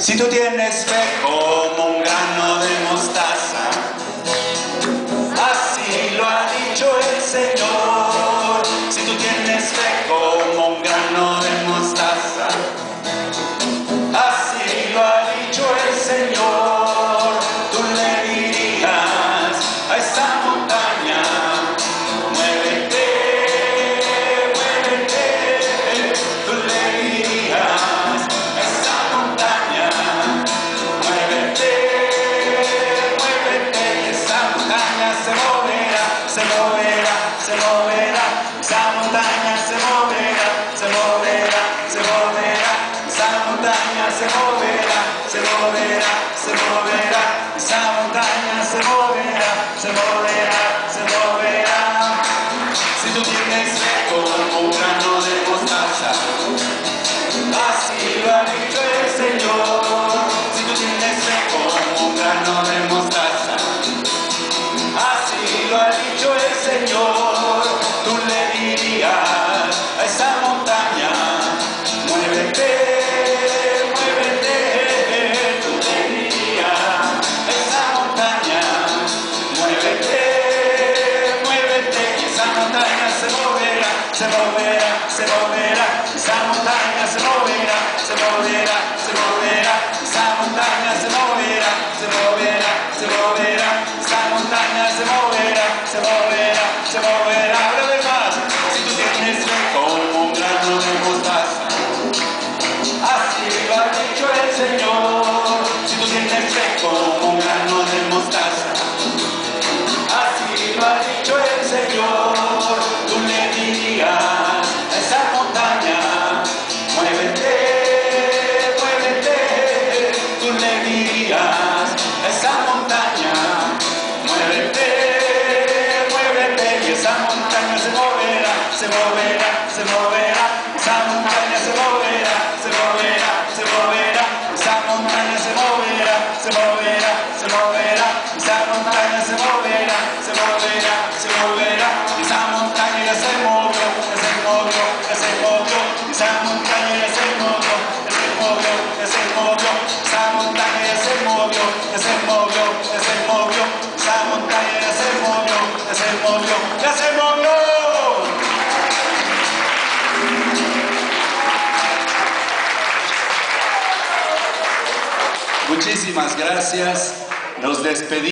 Si tú tienes fe como un grano de mostaza, así lo ha dicho el Señor. Si tú tienes fe como un grano de mostaza, así lo ha dicho el Señor. Moverá, se moverá. Esa montaña se moverá, se moverá, se moverá. Esa montaña se moverá, se moverá, se moverá. Esa montaña se moverá, se moverá, se moverá. Si tú tienes fe como un grano de mostaza, se moverá, se moverá. Esa montaña se moverá, se moverá, se moverá. Esa montaña se moverá, se moverá, se moverá. Esa montaña se moverá, se moverá, se moverá. Esa montaña, muévete, muévete, y esa montaña se moverá, se moverá, se moverá, Muchísimas gracias. Nos despedimos.